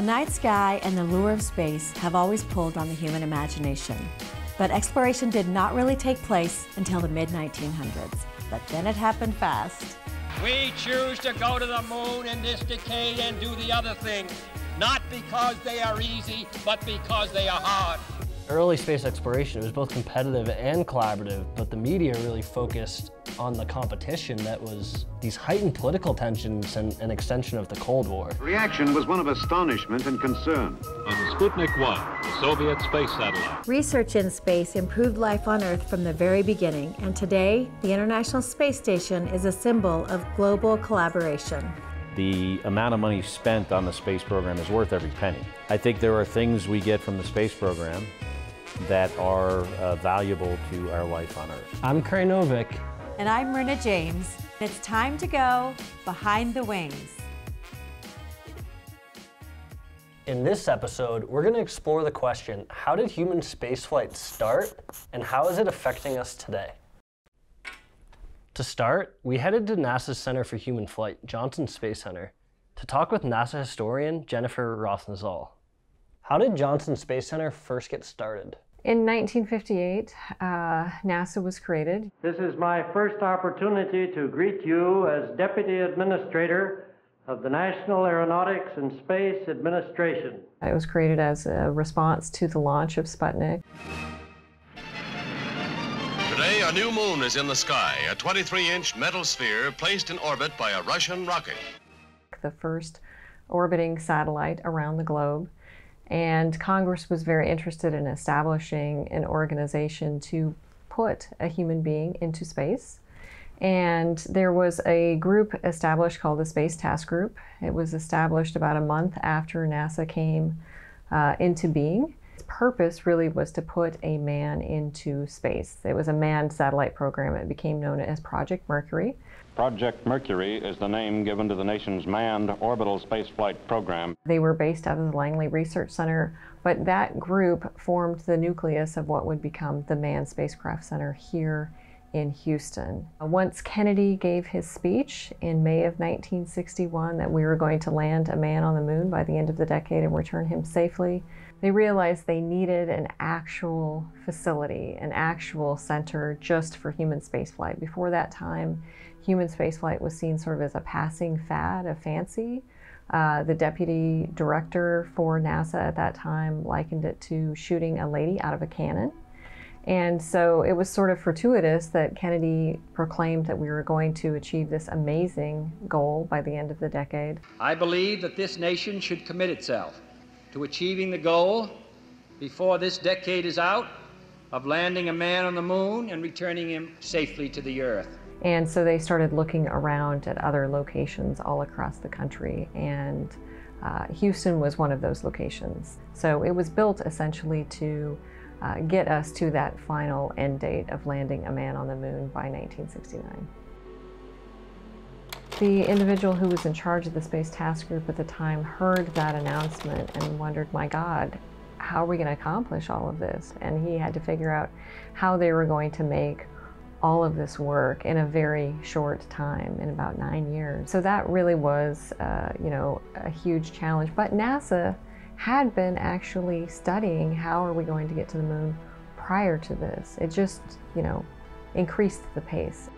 The night sky and the lure of space have always pulled on the human imagination. But exploration did not really take place until the mid 1900s. But then it happened fast. We choose to go to the moon in this decade and do the other things, not because they are easy, but because they are hard early space exploration, it was both competitive and collaborative, but the media really focused on the competition that was these heightened political tensions and an extension of the Cold War. The reaction was one of astonishment and concern. On Sputnik 1, the Soviet space satellite. Research in space improved life on Earth from the very beginning, and today, the International Space Station is a symbol of global collaboration the amount of money spent on the space program is worth every penny. I think there are things we get from the space program that are uh, valuable to our life on Earth. I'm Cray Novick. And I'm Myrna James. It's time to go behind the wings. In this episode, we're going to explore the question how did human spaceflight start and how is it affecting us today? To start, we headed to NASA's Center for Human Flight, Johnson Space Center, to talk with NASA historian Jennifer Ross-Nazzal. How did Johnson Space Center first get started? In 1958, uh, NASA was created. This is my first opportunity to greet you as Deputy Administrator of the National Aeronautics and Space Administration. It was created as a response to the launch of Sputnik. Today, a new moon is in the sky, a 23 inch metal sphere placed in orbit by a Russian rocket. The first orbiting satellite around the globe. And Congress was very interested in establishing an organization to put a human being into space. And there was a group established called the Space Task Group. It was established about a month after NASA came uh, into being. Its purpose really was to put a man into space. It was a manned satellite program. It became known as Project Mercury. Project Mercury is the name given to the nation's manned orbital spaceflight program. They were based out of the Langley Research Center, but that group formed the nucleus of what would become the Manned Spacecraft Center here in Houston. Once Kennedy gave his speech in May of 1961 that we were going to land a man on the moon by the end of the decade and return him safely, they realized they needed an actual facility, an actual center just for human spaceflight. Before that time, human spaceflight was seen sort of as a passing fad, a fancy. Uh, the deputy director for NASA at that time likened it to shooting a lady out of a cannon. And so it was sort of fortuitous that Kennedy proclaimed that we were going to achieve this amazing goal by the end of the decade. I believe that this nation should commit itself to achieving the goal before this decade is out of landing a man on the moon and returning him safely to the earth. And so they started looking around at other locations all across the country, and uh, Houston was one of those locations. So it was built essentially to uh, get us to that final end date of landing a man on the moon by 1969. The individual who was in charge of the Space Task Group at the time heard that announcement and wondered, my God, how are we going to accomplish all of this? And he had to figure out how they were going to make all of this work in a very short time, in about nine years. So that really was, uh, you know, a huge challenge. But NASA had been actually studying how are we going to get to the moon prior to this. It just, you know, increased the pace.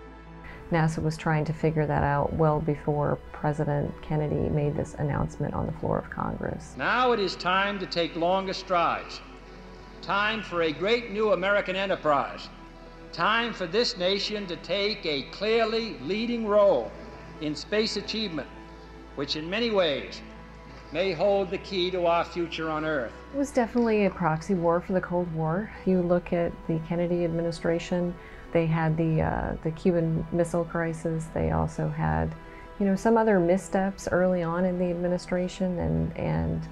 NASA was trying to figure that out well before President Kennedy made this announcement on the floor of Congress. Now it is time to take longer strides. Time for a great new American enterprise Time for this nation to take a clearly leading role in space achievement, which in many ways may hold the key to our future on Earth. It was definitely a proxy war for the Cold War. You look at the Kennedy administration, they had the, uh, the Cuban Missile Crisis, they also had you know, some other missteps early on in the administration and, and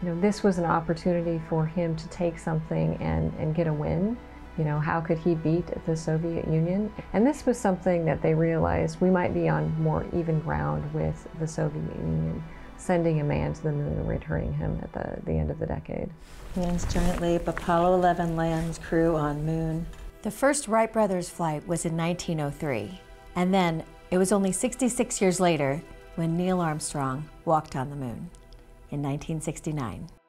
you know, this was an opportunity for him to take something and, and get a win. You know, how could he beat the Soviet Union? And this was something that they realized we might be on more even ground with the Soviet Union, sending a man to the moon and returning him at the, the end of the decade. Man's Giant Leap, Apollo 11 lands crew on moon. The first Wright brothers flight was in 1903, and then it was only 66 years later when Neil Armstrong walked on the moon. in 1969.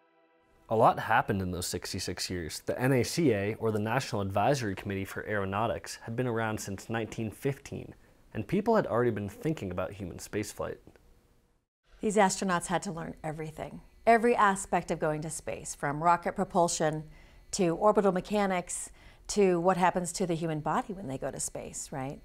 A lot happened in those 66 years. The NACA, or the National Advisory Committee for Aeronautics, had been around since 1915, and people had already been thinking about human spaceflight. These astronauts had to learn everything, every aspect of going to space, from rocket propulsion to orbital mechanics to what happens to the human body when they go to space, right?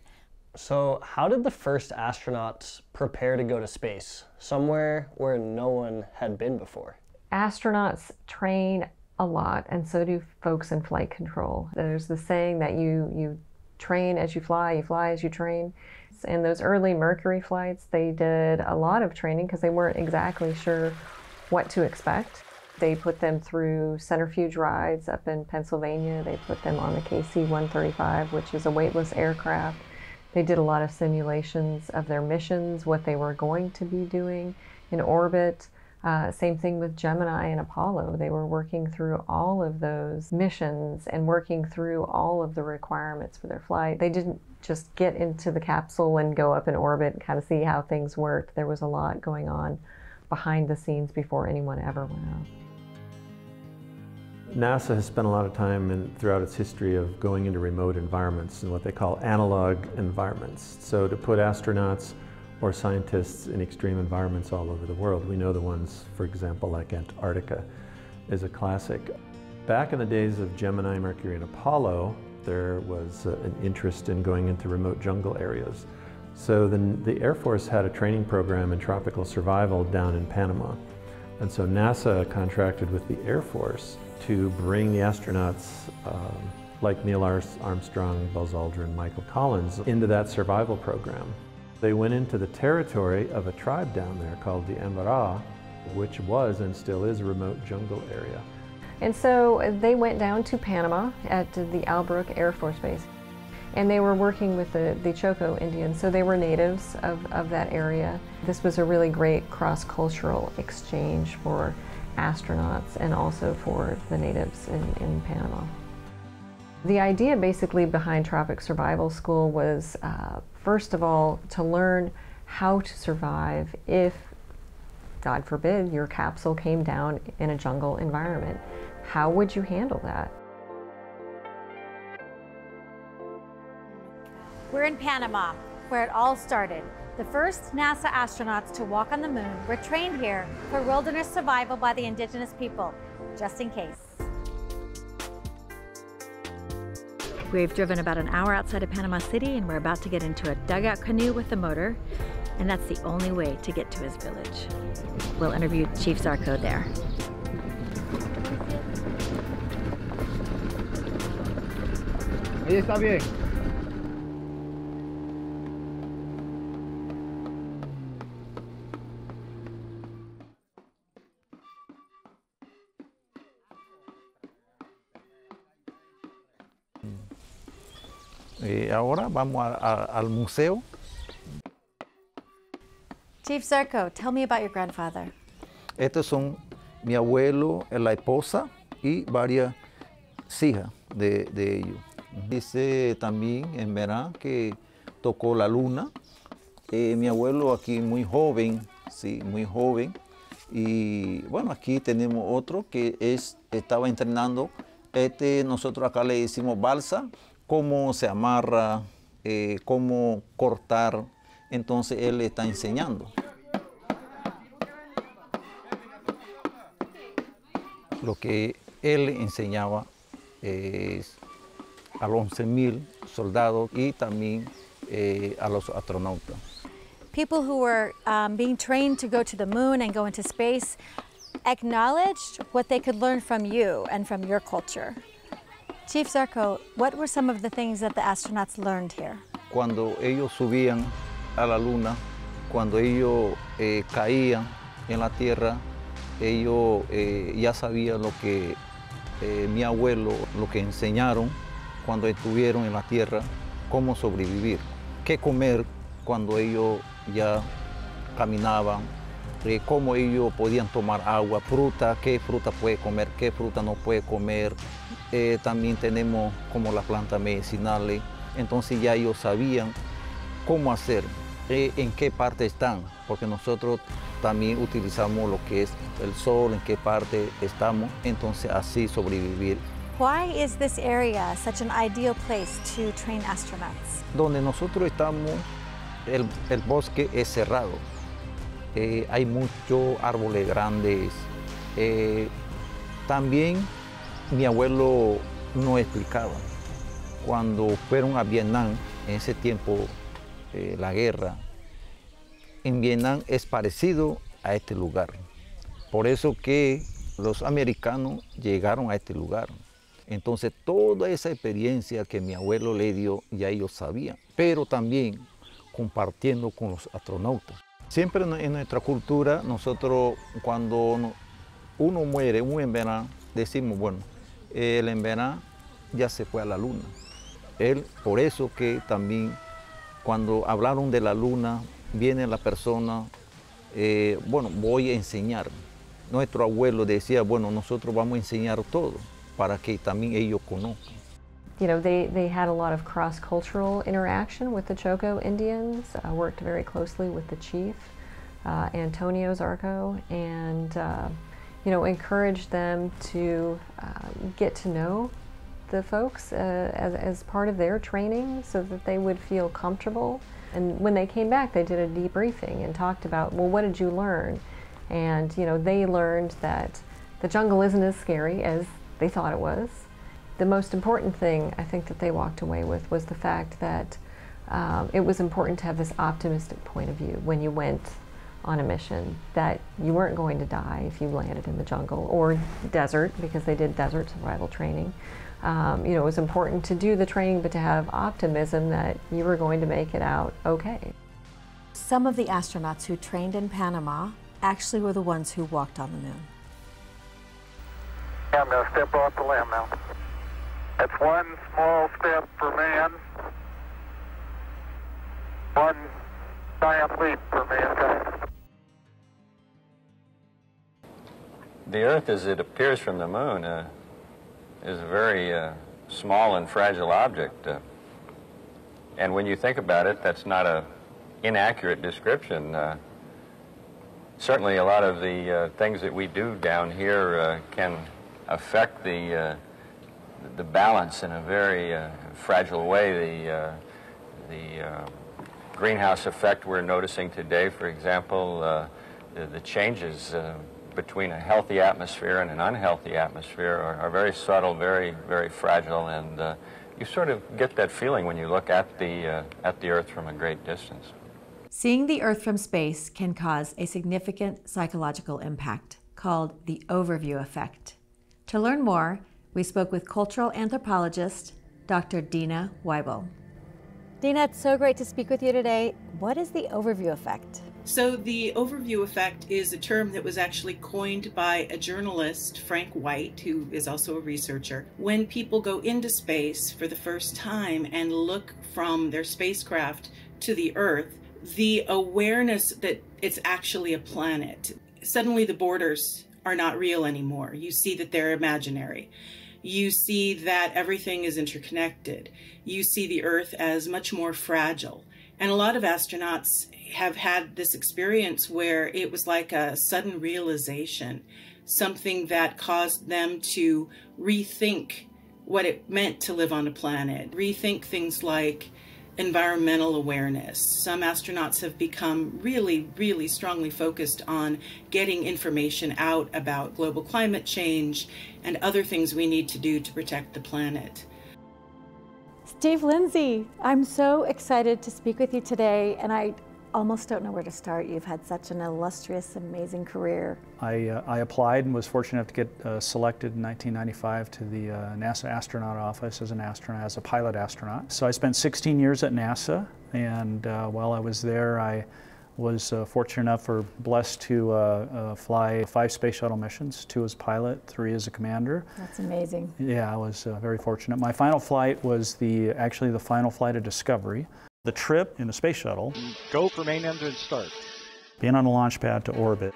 So, how did the first astronauts prepare to go to space, somewhere where no one had been before? Astronauts train a lot, and so do folks in flight control. There's the saying that you, you train as you fly, you fly as you train. In those early Mercury flights, they did a lot of training because they weren't exactly sure what to expect. They put them through centrifuge rides up in Pennsylvania. They put them on the KC 135, which is a weightless aircraft. They did a lot of simulations of their missions, what they were going to be doing in orbit. Uh, same thing with Gemini and Apollo. They were working through all of those missions and working through all of the requirements for their flight. They didn't just get into the capsule and go up in orbit and kind of see how things worked. There was a lot going on behind the scenes before anyone ever went up. NASA has spent a lot of time in, throughout its history of going into remote environments and what they call analog environments. So to put astronauts or scientists in extreme environments all over the world. We know the ones, for example, like Antarctica is a classic. Back in the days of Gemini, Mercury, and Apollo, there was uh, an interest in going into remote jungle areas. So the, the Air Force had a training program in tropical survival down in Panama. And so NASA contracted with the Air Force to bring the astronauts um, like Neil Armstrong, Buzz Aldrin, Michael Collins into that survival program. They went into the territory of a tribe down there called the Emberá, which was and still is a remote jungle area. And so they went down to Panama at the Albrook Air Force Base. And they were working with the, the Choco Indians, so they were natives of, of that area. This was a really great cross-cultural exchange for astronauts and also for the natives in, in Panama. The idea basically behind Tropic Survival School was, uh, first of all, to learn how to survive if, God forbid, your capsule came down in a jungle environment. How would you handle that? We're in Panama, where it all started. The first NASA astronauts to walk on the moon were trained here for wilderness survival by the indigenous people, just in case. We've driven about an hour outside of Panama City and we're about to get into a dugout canoe with a motor, and that's the only way to get to his village. We'll interview Chief Zarco there. Ahí está bien. Eh, ahora vamos a, a, al museo. Chief Zarko, tell me about your grandfather. Estos son mi abuelo, la esposa y varias hijas de, de ellos. Dice también en verano que tocó la luna. Eh, mi abuelo aquí muy joven, sí, muy joven. Y bueno, aquí tenemos otro que es, estaba entrenando. Este nosotros acá le decimos balsa, cómo se amarra, eh, cómo cortar. Entonces él está enseñando. Lo que él enseñaba es a los 11.000 soldados y también eh, a los astronautas. People who were um, being trained to go to the moon and go into space acknowledged what they could learn from you and from your culture. Chief Zarko, what were some of the things that the astronauts learned here? Cuando ellos subían a la luna, cuando ellos eh, caían en la Tierra, ellos eh, ya sabían lo que eh, mi abuelo, lo que enseñaron cuando estuvieron en la Tierra, cómo sobrevivir, qué comer cuando ellos ya caminaban, eh, cómo ellos podían tomar agua, fruta, qué fruta puede comer, qué fruta no puede comer. Eh, también tenemos como las plantas medicinales, entonces ya ellos sabían cómo hacer, eh, en qué parte están. porque nosotros también utilizamos lo que es el sol, en qué parte estamos, entonces así sobrevivir. Why is this area such an ideal place to train astronauts? Donde nosotros estamos, el, el bosque es cerrado, eh, hay muchos árboles grandes. Eh, también mi abuelo no explicaba. Cuando fueron a Vietnam, en ese tiempo, eh, la guerra, en Vietnam es parecido a este lugar. Por eso que los americanos llegaron a este lugar. Entonces toda esa experiencia que mi abuelo le dio ya ellos sabían, pero también compartiendo con los astronautas. Siempre en nuestra cultura, nosotros cuando uno muere, un envenenado, decimos, bueno, el envenenado ya se fue a la luna. Él, por eso que también cuando hablaron de la luna, viene la persona, eh, bueno, voy a enseñar. Nuestro abuelo decía, bueno, nosotros vamos a enseñar todo para que también ellos conozcan. You know, they, they had a lot of cross-cultural interaction with the Choco Indians, worked very closely with the chief, uh, Antonio Zarco, and, uh, you know, encouraged them to uh, get to know the folks uh, as, as part of their training so that they would feel comfortable. And when they came back, they did a debriefing and talked about, well, what did you learn? And, you know, they learned that the jungle isn't as scary as they thought it was. The most important thing I think that they walked away with was the fact that um, it was important to have this optimistic point of view when you went on a mission, that you weren't going to die if you landed in the jungle or desert, because they did desert survival training. Um, you know, it was important to do the training, but to have optimism that you were going to make it out okay. Some of the astronauts who trained in Panama actually were the ones who walked on the moon. I'm going to step off the LM now. That's one small step for man, one The Earth, as it appears from the moon, uh, is a very uh, small and fragile object. Uh, and when you think about it, that's not an inaccurate description. Uh, certainly a lot of the uh, things that we do down here uh, can affect the, the balance in a very fragile way. The, the greenhouse effect we're noticing today, for example, the, the, changes between a healthy atmosphere and an unhealthy atmosphere are, are very subtle, very, very fragile, and uh, you sort of get that feeling when you look at the, uh, at the Earth from a great distance. Seeing the Earth from space can cause a significant psychological impact called the overview effect. To learn more, we spoke with cultural anthropologist Dr. Deana Weibel. Deana, it's so great to speak with you today. What is the overview effect? So, the overview effect is a term that was actually coined by a journalist, Frank White, who is also a researcher. When people go into space for the first time and look from their spacecraft to the Earth, the awareness that it's actually a planet, suddenly the borders are not real anymore. You see that they're imaginary. You see that everything is interconnected. You see the Earth as much more fragile. And a lot of astronauts have had this experience where it was like a sudden realization, something that caused them to rethink what it meant to live on a planet, rethink things like environmental awareness. Some astronauts have become really, really strongly focused on getting information out about global climate change and other things we need to do to protect the planet. Steve Lindsey, I'm so excited to speak with you today, and I almost don't know where to start. You've had such an illustrious, amazing career. I, uh, I applied and was fortunate enough to get uh, selected in 1995 to the uh, NASA astronaut office as an astronaut, as a pilot astronaut. So I spent 16 years at NASA, and uh, while I was there, I was uh, fortunate enough or blessed to uh, fly five space shuttle missions, two as pilot, three as a commander. That's amazing. Yeah, I was very fortunate. My final flight was the actually the final flight of Discovery. The trip in the space shuttle. Go for main engine start. Being on the launch pad to orbit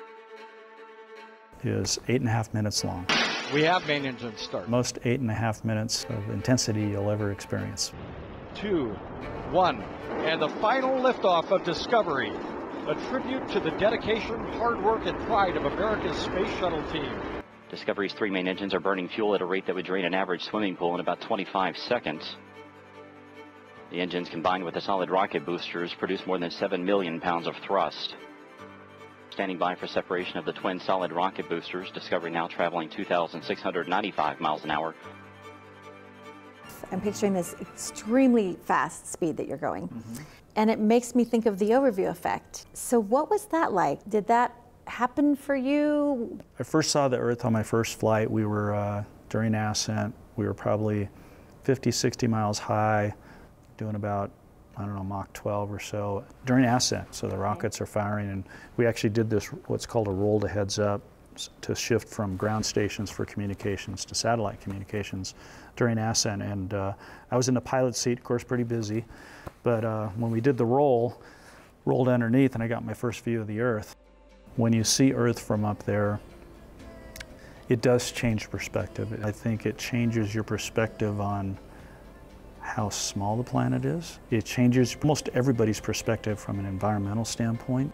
is eight and a half minutes long. We have main engine start. Most eight and a half minutes of intensity you'll ever experience. Two, one, and the final liftoff of Discovery. A tribute to the dedication, hard work, and pride of America's space shuttle team. Discovery's three main engines are burning fuel at a rate that would drain an average swimming pool in about 25 seconds. The engines combined with the solid rocket boosters produce more than 7 million pounds of thrust. Standing by for separation of the twin solid rocket boosters, Discovery now traveling 2,695 miles an hour. I'm picturing this extremely fast speed that you're going. Mm-hmm. And it makes me think of the overview effect. So, what was that like? Did that happen for you? I first saw the Earth on my first flight. We were uh, during ascent. We were probably 50, 60 miles high, doing about I don't know Mach 12 or so during ascent. So the rockets are firing, and we actually did this what's called a roll to heads up to shift from ground stations for communications to satellite communications during ascent. And uh, I was in the pilot seat, of course, pretty busy. But uh, when we did the roll, rolled underneath, and I got my first view of the Earth. When you see Earth from up there, it does change perspective. I think it changes your perspective on how small the planet is. It changes almost everybody's perspective from an environmental standpoint.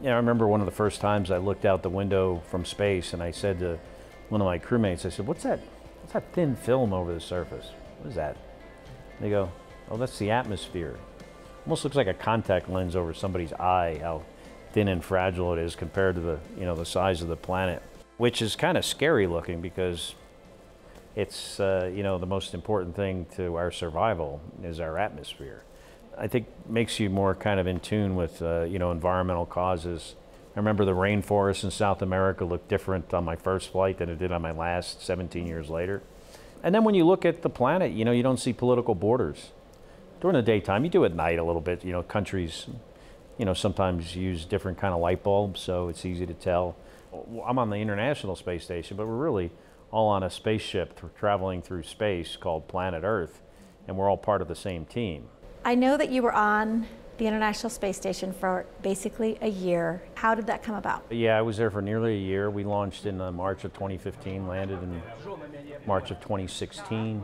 Yeah, I remember one of the first times I looked out the window from space and I said to one of my crewmates, I said, what's that, what's that thin film over the surface? What is that? They go, oh, that's the atmosphere. Almost looks like a contact lens over somebody's eye, how thin and fragile it is compared to the, you know, the size of the planet, which is kind of scary looking because it's, uh, you know, the most important thing to our survival is our atmosphere. I think makes you more kind of in tune with, uh, you know, environmental causes. I remember the rainforest in South America looked different on my first flight than it did on my last 17 years later. And then when you look at the planet, you know, you don't see political borders. During the daytime, you do at night a little bit. You know, countries, you know, sometimes use different kind of light bulbs, so it's easy to tell. I'm on the International Space Station, but we're really all on a spaceship traveling through space called Planet Earth, and we're all part of the same team. I know that you were on the International Space Station for basically a year. How did that come about? Yeah, I was there for nearly a year. We launched in uh, March of 2015, landed in March of 2016.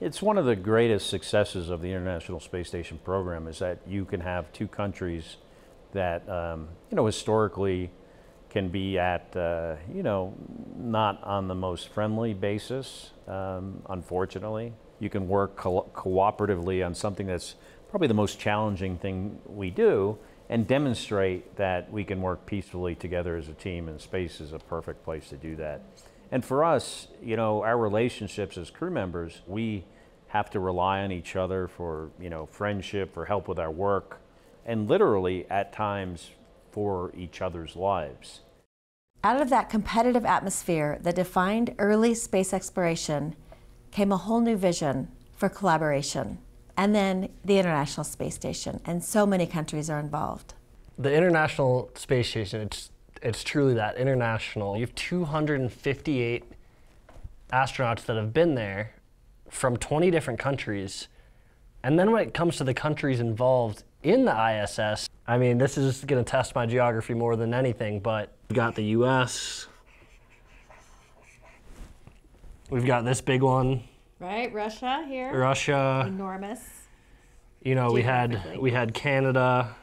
It's one of the greatest successes of the International Space Station program is that you can have two countries that, um, you know, historically can be at, uh, you know, not on the most friendly basis, um, unfortunately. You can work co- cooperatively on something that's probably the most challenging thing we do and demonstrate that we can work peacefully together as a team, and space is a perfect place to do that. And for us, you know, our relationships as crew members, we have to rely on each other for, you know, friendship, for help with our work, and literally at times for each other's lives. Out of that competitive atmosphere that defined early space exploration came a whole new vision for collaboration. And then the International Space Station, and so many countries are involved. The International Space Station, it's it's truly that international. You have 258 astronauts that have been there from 20 different countries. And then when it comes to the countries involved in the ISS, I mean, this is going to test my geography more than anything, but we've got the US. We've got this big one, Right, Russia here. Russia. Enormous. You know, we had we had Canada.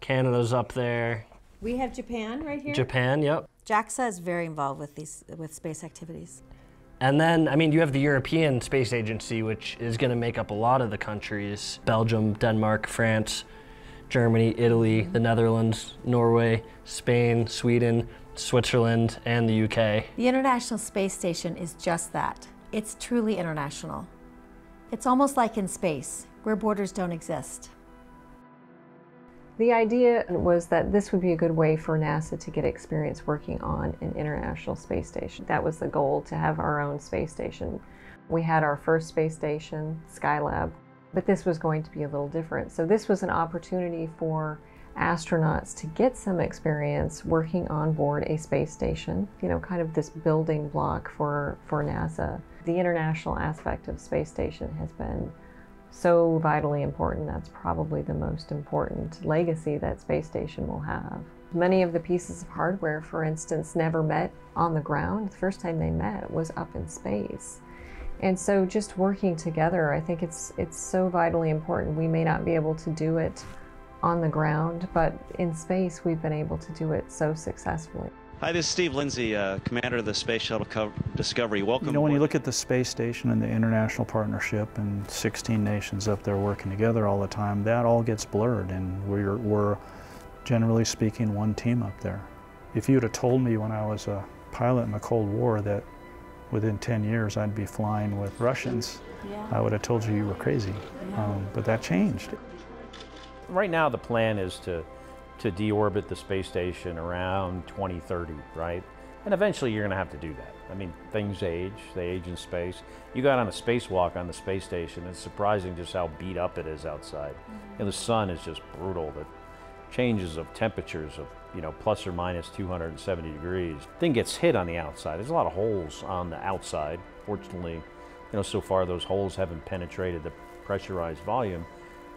Canada's up there. We have Japan right here. Japan, yep. JAXA is very involved with these with space activities. And then, I mean, you have the European Space Agency, which is going to make up a lot of the countries Belgium, Denmark, France, Germany, Italy, mm-hmm. the Netherlands, Norway, Spain, Sweden, Switzerland, and the UK. The International Space Station is just that. It's truly international. It's almost like in space, where borders don't exist. The idea was that this would be a good way for NASA to get experience working on an international space station. That was the goal, to have our own space station. We had our first space station, Skylab, but this was going to be a little different. So this was an opportunity for astronauts to get some experience working on board a space station, you know, kind of this building block for, for NASA. The international aspect of space station has been so vitally important. That's probably the most important legacy that space station will have. Many of the pieces of hardware, for instance, never met on the ground. The first time they met was up in space. And so just working together, I think it's it's so vitally important. We may not be able to do it on the ground, but in space we've been able to do it so successfully. Hi, this is Steve Lindsey, uh, commander of the Space Shuttle Co- Discovery. Welcome. You know, when you look at the space station and the international partnership and 16 nations up there working together all the time, that all gets blurred, and we're, we're generally speaking one team up there. If you'd have told me when I was a pilot in the Cold War that within 10 years I'd be flying with Russians, Yeah. I would have told you you were crazy. Um, but that changed. Right now, the plan is to, to deorbit the space station around 2030, right? And eventually you're going to have to do that. I mean, things age, they age in space. You got on a spacewalk on the space station, it's surprising just how beat up it is outside. Mm-hmm. And the sun is just brutal. The changes of temperatures of, you know, plus or minus 270 degrees. Thing gets hit on the outside. There's a lot of holes on the outside. Fortunately, you know, so far those holes haven't penetrated the pressurized volume,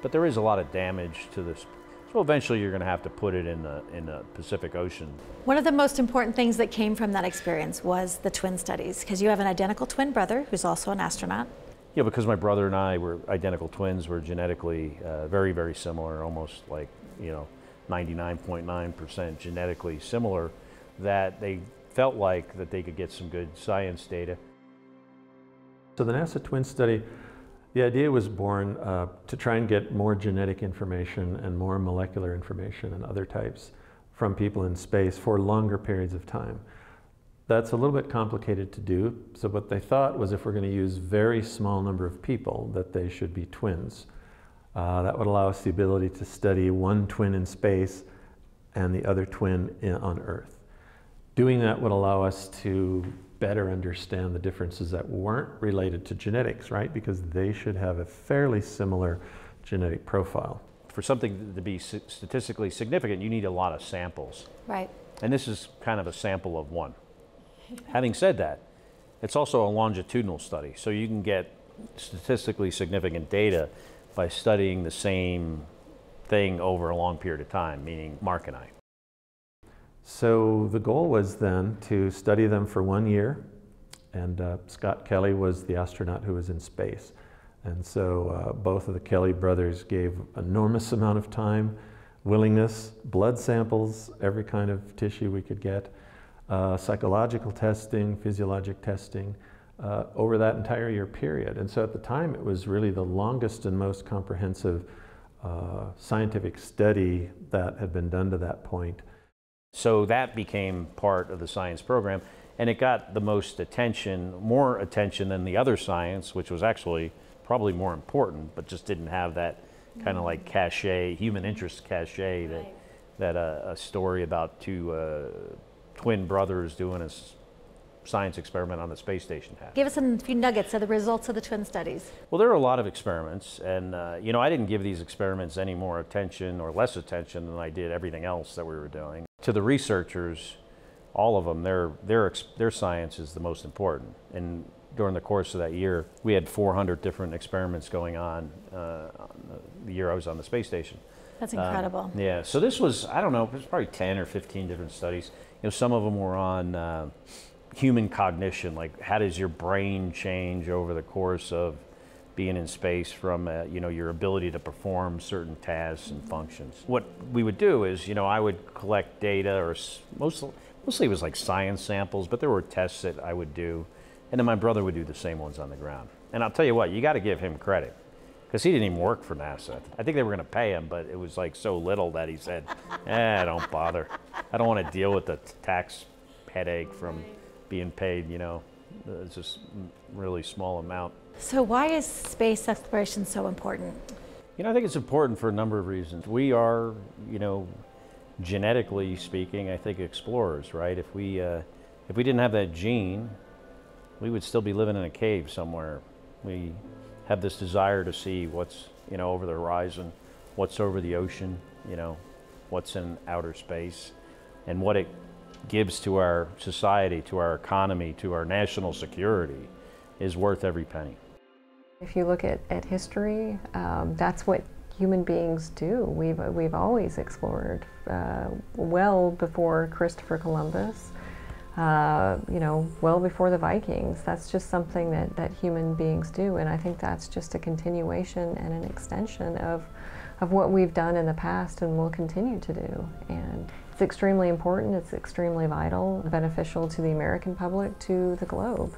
but there is a lot of damage to this. So eventually you're going to have to put it in the, in the Pacific Ocean. One of the most important things that came from that experience was the twin studies, because you have an identical twin brother who's also an astronaut. Yeah, because my brother and I were identical twins, we're genetically uh, very, very similar, almost like, you know, 99.9% genetically similar, that they felt like that they could get some good science data. So the NASA Twin Study, the idea was born uh, to try and get more genetic information and more molecular information and other types from people in space for longer periods of time. That's a little bit complicated to do, so what they thought was if we're going to use very small number of people, that they should be twins. Uh, that would allow us the ability to study one twin in space and the other twin in, on Earth. Doing that would allow us to better understand the differences that weren't related to genetics, right? Because they should have a fairly similar genetic profile. For something to be statistically significant, you need a lot of samples. Right. And this is kind of a sample of one. Having said that, it's also a longitudinal study, so you can get statistically significant data by studying the same thing over a long period of time, meaning Mark and I. So the goal was then to study them for one year, and uh, Scott Kelly was the astronaut who was in space. And so uh, both of the Kelly brothers gave enormous amount of time, willingness, blood samples, every kind of tissue we could get, uh, psychological testing, physiologic testing, uh, over that entire year period. And so at the time, it was really the longest and most comprehensive uh, scientific study that had been done to that point. So that became part of the science program, and it got the most attention, more attention than the other science, which was actually probably more important, but just didn't have that kind of like cachet, human interest cachet that that uh, a story about two uh, twin brothers doing a s- science experiment on the space station had. Give us a few nuggets of the results of the twin studies. Well, there are a lot of experiments, and uh, you know, I didn't give these experiments any more attention or less attention than I did everything else that we were doing. To the researchers, all of them, their their their science is the most important. And during the course of that year, we had 400 different experiments going on uh, the, year I was on the space station. That's Um, incredible. yeah. So this was I don't know, it was probably 10 or 15 different studies. You know, some of them were on. Uh, human cognition like how does your brain change over the course of being in space from uh, you know your ability to perform certain tasks and functions. What we would do is you know i would collect data or mostly mostly it was like science samples but there were tests that i would do and then my brother would do the same ones on the ground. And i'll tell you what you got to give him credit because he didn't even work for nasa. I think they were going to pay him but it was like so little that he said eh don't bother. I don't want to deal with the tax headache from being paid, you know, it's just really small amount. So, why is space exploration so important? You know, I think it's important for a number of reasons. We are, you know, genetically speaking, I think explorers, right? If we uh, if we didn't have that gene, we would still be living in a cave somewhere. We have this desire to see what's you know over the horizon, what's over the ocean, you know, what's in outer space, and what it gives to our society, to our economy, to our national security, is worth every penny. If you look at, at history, um, that's what human beings do. We've, we've always explored, uh, well before Christopher Columbus, uh, you know, well before the Vikings. That's just something that, that human beings do, and I think that's just a continuation and an extension of, of what we've done in the past and will continue to do. And it's extremely important, it's extremely vital, beneficial to the American public, to the globe.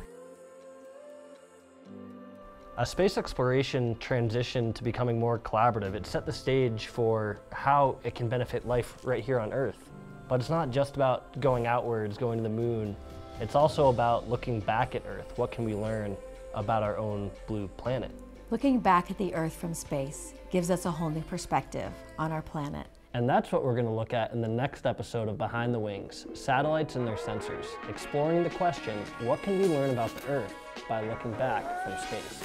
A space exploration transitioned to becoming more collaborative, it set the stage for how it can benefit life right here on Earth. But it's not just about going outwards, going to the moon. It's also about looking back at Earth. What can we learn about our own blue planet? Looking back at the Earth from space gives us a whole new perspective on our planet. And that's what we're going to look at in the next episode of Behind the Wings Satellites and Their Sensors, exploring the question what can we learn about the Earth by looking back from space?